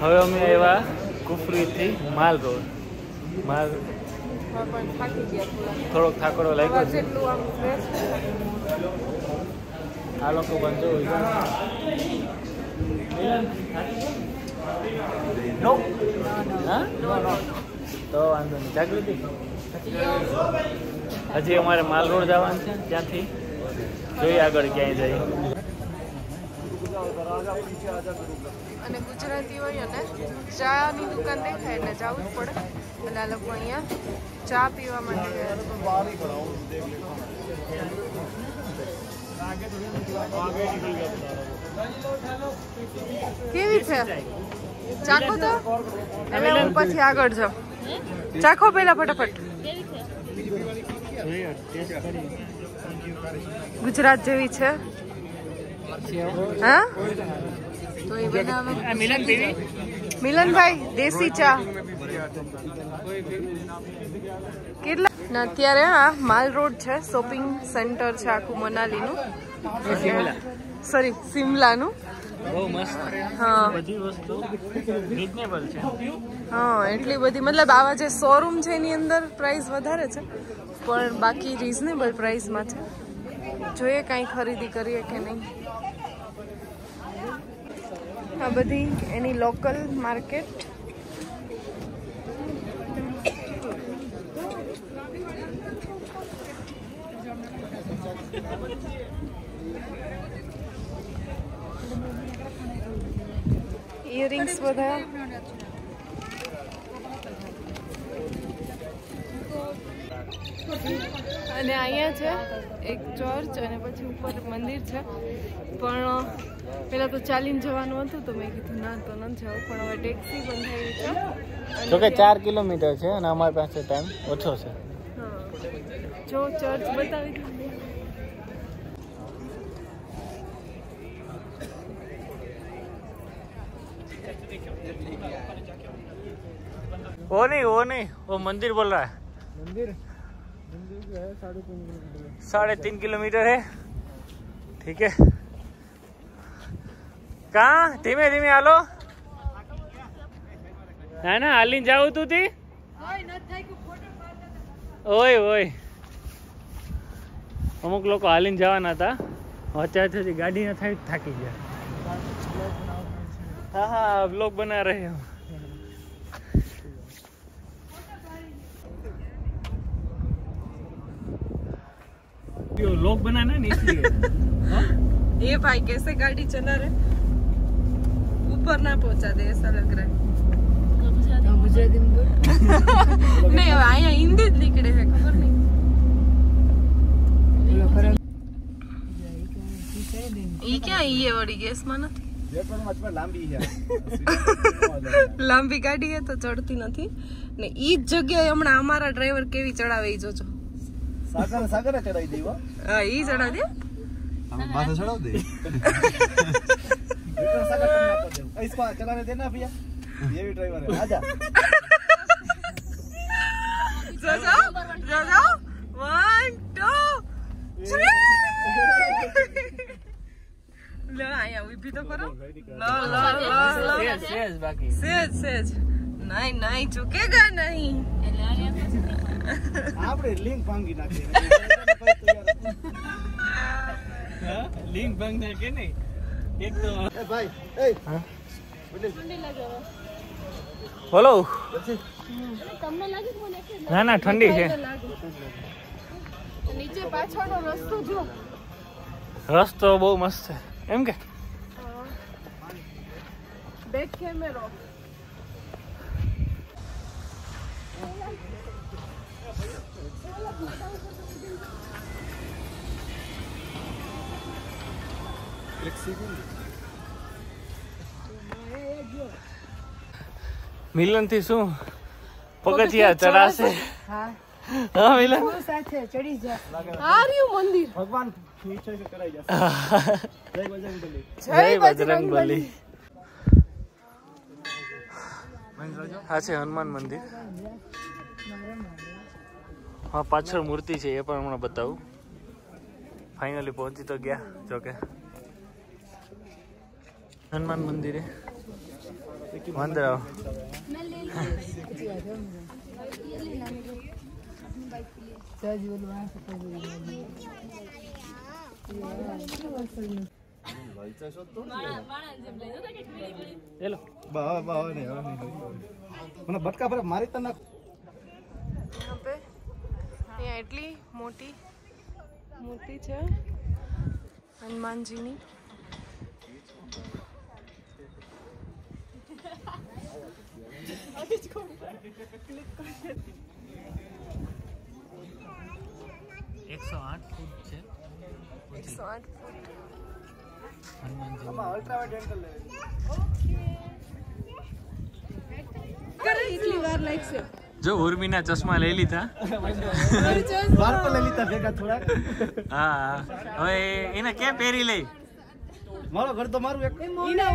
હવે અમે એવા કુફરીથી માલ રોડ. માલ થોડોક થાકડો લાગ્યો છે. આ લોકો જો તો વાંધો નહીં. જાગૃતિ? હજી અમારે માલ રોડ જવાનું છે ત્યાંથી. જોઈએ આગળ ક્યાંય જઈએ. અને ગુજરાતી હોય અને ચાની દુકાન દેખાય એટલે જવું જ પડે. એટલે આ લોકો અહીંયા ચા પીવા માટે કેવી છે? ચાખો તો? હું પછી આગળ જાઉં. ચાખો પેલા ફટાફટ. ગુજરાત જેવી છે? હા? તો એ બનાવે. મિલન પીવી મિલનભાઈ દેશી ચા. કેટલા? ને અત્યારે આ માલ રોડ છે શોપિંગ સેન્ટર છે આખું મનાલીનું. સોરી સિમલાનું. હા. એટલી બધી. મતલબ આવા જે શોરૂમ છે એની અંદર પ્રાઇસ વધારે છે પણ બાકી રિઝનેબલ પ્રાઇસમાં છે. જોઈએ કાંઈ ખરીદી કરીએ કે નહીં. આ બધી એની લોકલ માર્કેટ ઇયરિંગ્સ બધા અને અહીંયા છે એક ચર્ચ અને પછી ઉપર મંદિર છે પણ પેલા તો ચાલીને જવાનું હતું તો મેં કીધું ના તો ન જાવ પણ હવે ટેક્સી બંધાવી છે અને જોકે ત્યાં- ચાર કિલોમીટર છે અને અમારી પાસે ટાઈમ ઓછો છે હા. જો ચર્ચ બતાવી દઉં वो नहीं वो नहीं वो मंदिर बोल रहा है मंदिर मंदिर जो है साढ़े तीन किलोमीटर साढ़े तीन किलोमीटर है ठीक है कहाँ धीमे धीमे हालो ના ના હાલીને જાવું તું તી ઓય ઓય અમુક લોકો હાલીને જવાના હતા વચ્ચે વચ્ચેથી ગાડી ન થાય થાકી ગયા હા હા બ્લોગ બના રહે लोग बनाना ना इसलिए ये भाई कैसे गाड़ी चला रहे ऊपर ना पहुंचा दे ऐसा लग रहा है नहीं હવે અહીંયા હિન્દી જ નીકળે છે ખબર નહીં ઈ ક્યાં ઈ એ વળી ગેસમાં નથી લાંબી છે લાંબી ગાડી હે તો ચડતી નથી ને ઈ જ જગ્યાએ હમણાં અમારા ડ્રાઈવર કેવી ચડાવે ઈ જોજો ಸಾಗರ ಸಾಗರ ಚಡಾಯಿದ್ದೀವ ಈ ಚಡಾವ್ದೆ ಭಾಷೆ ಚಡಾವ್ದೆ इसको चलाने देना भैया ये भी ड्राइवर है आजा जोजो जोजो वन टू थ्री लो आया भी तो करो लो लो लो लो सेज सेज बाकी सेज सेज નહીં નહીં ચૂકેગા નહીં આપણે લિંક ભાંગી નાખીએ લિંક ભંગ થાય કે નહીં એક તો એ ભાઈ એ બોલો ના ના ઠંડી છે નીચે પાછળનો રસ્તો જો રસ્તો બહુ મસ્ત છે એમ કે બેક કેમેરો મિલન થી શું પગથિયા ચડાશે હા મિલન આ રહ્યું મંદિર ભગવાન ઈચ્છા છે કરાઈ જશે જય બજરંગબલી જય બજરંગ બલી આ છે હનુમાન મંદિર હા પાછળ મૂર્તિ છે એ પણ હમણાં બતાવું ફાઇનલી પહોંચી તો ગયા જોકે હનુમાન મંદિરે વાંદરા એલો બા બા હવે નહીં હવે નહીં મને બટકા પર મારી તને यहाँ पे અહીંયા એટલી મોટી મૂર્તિ છે હનુમાનજીની એકસો આઠ ફૂટ છે એકસો આઠ ફૂટ હનુમાનજી એટલી વાર લાગશે જો ઉર્મિના ચશ્મા લઈ લીધા. લઈ લીધા ભેગા થોડા હા હવે એને ક્યાં પહેરી લઈ? મારો ઘર તો મારું એક. ઈના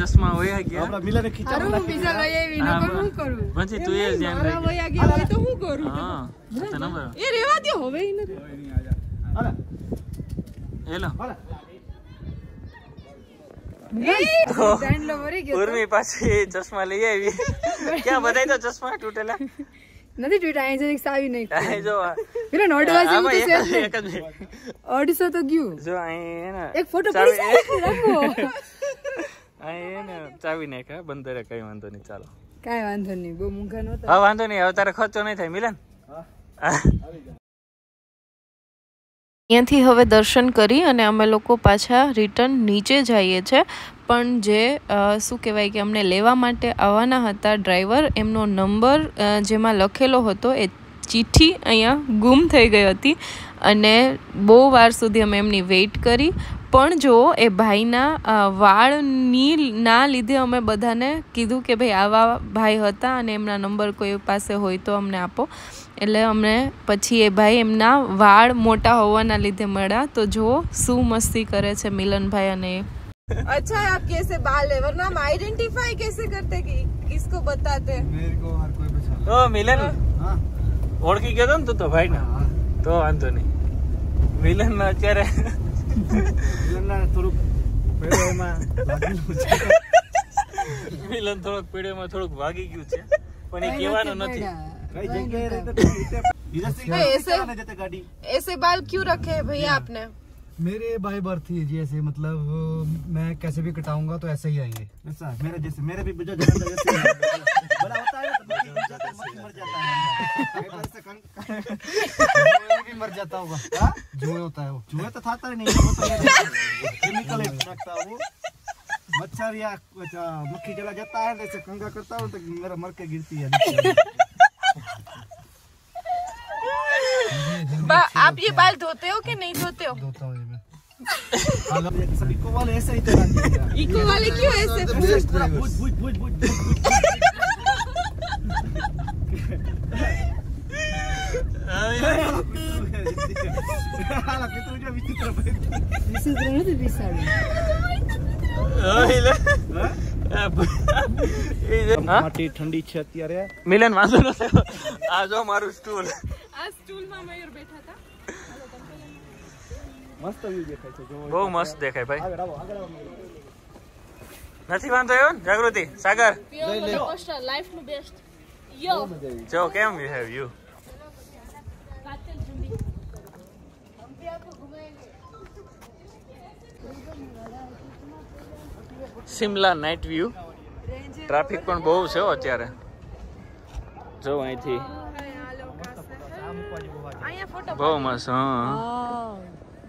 ચશ્મા હોયા ગયા. આપડા મિલાને પછી તું એ ગયા તો હું કરું? હા તને ઉર્મી પાછી ચશ્મા લઈ આવી. ક્યાં બધાય તો ચશ્મા તૂટેલા? નથી ટ્વીટ અહીં જરીક સાવી નહીં જો. પેલો જેવું આમાં તો છે. એક જ. અઢીસો તો ગયું. જો અહીં એક ફોટો પડી રાખો. અહીં ચાવી નાખ્યા બંદરે કઈ વાંધો નહીં ચાલો. કાંઈ વાંધો નહીં બહુ મૂંઘા નહોતા. હા વાંધો નહીં હવે તારે ખર્ચો નહીં થાય મિલન? અહીંયાથી હવે દર્શન કરી અને અમે લોકો પાછા રિટર્ન નીચે જઈએ છીએ પણ જે શું કહેવાય કે અમને લેવા માટે આવવાના હતા ડ્રાઈવર એમનો નંબર જેમાં લખેલો હતો એ ચિઠ્ઠી અહીંયા ગુમ થઈ ગઈ હતી અને બહુ વાર સુધી અમે એમની વેઇટ કરી. પણ જો એ ભાઈના વાળની, ના લીધે અમે બધાને કીધું કે ભાઈ આવા ભાઈ હતા અને એમના નંબર કોઈ પાસે હોય તો અમને આપો. એટલે અમને પછી એ ભાઈ એમના વાળ મોટા હોવાના લીધે મળ્યા તો જો શું મસ્તી કરે છે મિલનભાઈ અને એ अच्छा आप कैसे बाल है वरना हम आइडेंटिफाई कैसे करते कि किसको बताते मेरे को हर कोई पहचान ઓ મિલન હા ઓળખી ગયો તો ને તું તો ભાઈ ને તો વાંધો નહીં મિલન અત્યારે મિલનના થોડુંક પેલો એમાં લાગેલું છે મિલન થોડોક પીડેમાં થોડુંક ભાગી ગયું છે પણ એ કહેવાનું નથી तो ऐसे बाल क्यों रखे है भैया आपने? मेरे भाई बर्थ ही जी ऐसे मतलब मैं कैसे भी कटाऊँगा तो ऐसे ही आएँगे। ऐसा मेरे जैसे मेरे भी जैसे बड़ा होता है तो मर जाता होगा हाँ? जुए होता है वो। जुए तो था नहीं तो मच्छर या अच्छा, मक्खी चला जाता है जैसे कंगा करता हूँ तो मेरा मर के गिरती है आप ये बाल धोते हो कि नहीं धोते हो धोता हूँ ये मैं ये सब इको वाले ऐसे ही चलाते हैं इको वाले क्यों ऐसे थोड़ा भूज भूज भूज भूज भूज भूज હાલા પિતૃ જો વિચિત્ર ભાઈ. વિચિત્ર નથી બિસાડું હા? માટી ઠંડી છે અત્યારે મિલન વાંધો ન થયો આ જો મારું સ્ટૂલ આ સ્ટૂલમાં મયુર બેઠા હતા મસ્ત વ્યૂ દેખાય છે જો બહુ મસ્ત દેખાય ભાઈ આગળ આવો આગળ આવો નથી વાંધો આવ્યો ને જાગૃતિ સાગર લાઈફ નું બેસ્ટ યો જો કેમ you have you Shimla night view traffic પણ બહુ છે હો અત્યારે જો અહીંથી અહીંયા ફોટો બહુ મસ્ત હા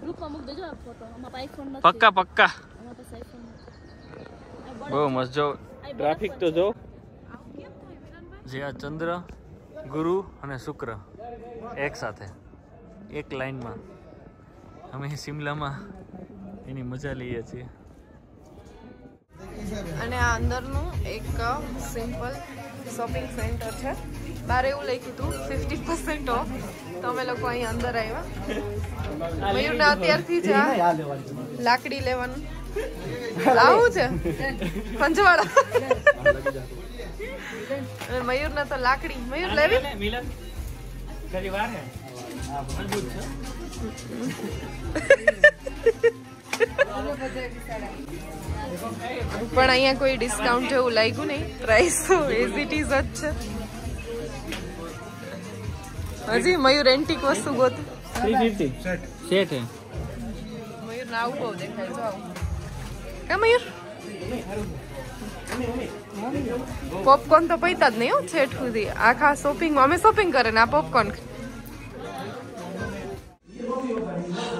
ગ્રુપમાં મૂક દેજો ફોટો આમાં આઈફોન નથી. પક્કા પક્કા. આમાં પાસે આઈફોન નથી. બહુ મસ્ત જો. ટ્રાફિક તો જો. જે આ ચંદ્ર ગુરુ અને શુક્ર એક સાથે એક લાઈનમાં. અમે સિમલામાં એની મજા લઈએ છીએ. અને આ અંદરનું એક સિમ્પલ શોપિંગ સેન્ટર છે બહાર એવું લખ્યું હતું ફિફ્ટી પર્સન્ટ ઓફ તો અમે લોકો અહીં અંદર આવ્યા મયુરને અત્યારથી જ આ આ લેવાની લાકડી લેવાનું આવું છે પંચવાડા અને મયુરને તો લાકડી મયુર લેવી મિલન કરી વાર હે પણ અહીંયા કોઈ ડિસ્કાઉન્ટ જેવું લાગ્યું નહીં પ્રાઇસ તો એઝ ઇટ ઇઝ જ છે હજી મયુર એન્ટિક વસ્તુ ગોત થ્રી ફિફ્ટી સેટ હે મયુર ના આવું બહુ દેખાય જો આવું કા મયુર પોપકોર્ન તો પૈતા જ નહીં હો છેઠ સુધી આખા શોપિંગમાં અમે શોપિંગ કરે ને આ પોપકોર્ન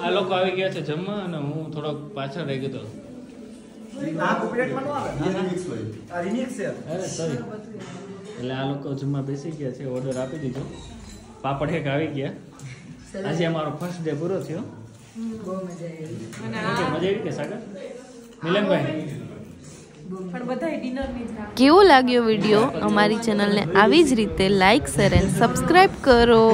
આ લોકો આવી ગયા છે જમવા અને હું થોડોક પાછળ રહી ગયો એટલે આ લોકો જમવા બેસી ગયા છે ઓર્ડર આપી દીધો. પાપડ એક આવી ગયા. આજે અમારો ફર્સ્ટ ડે પૂરો થયો. મજા આવી. કે સાગર? મિલનભાઈ. કેવો લાગ્યો વીડિયો અમારી ચેનલને આવી જ રીતે લાઈક શેર એન્ડ સબસ્ક્રાઈબ કરો.